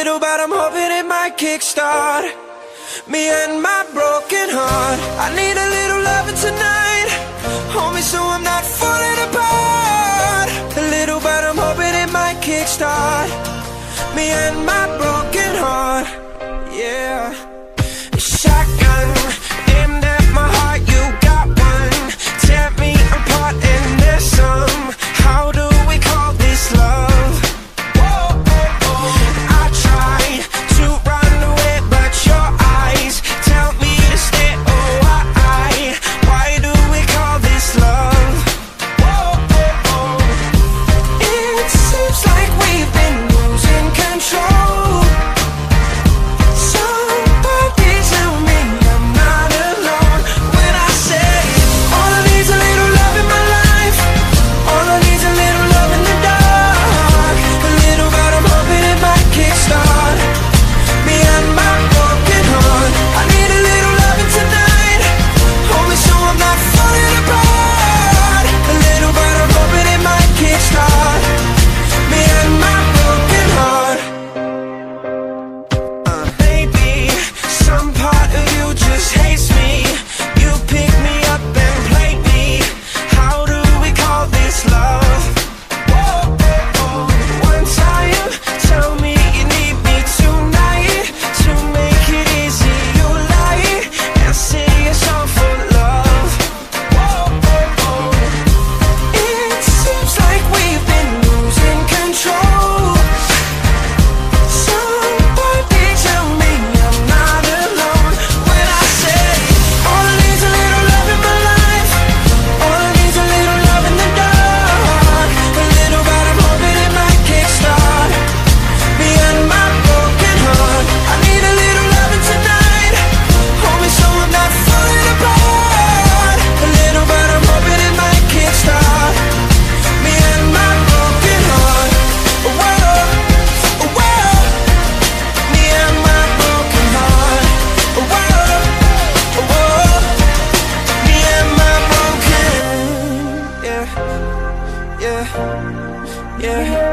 little but I'm hoping it might kickstart. Me and my broken heart. I need a little loving tonight. Homie, so I'm not falling apart. A little but I'm hoping it might kickstart. Me and my yeah.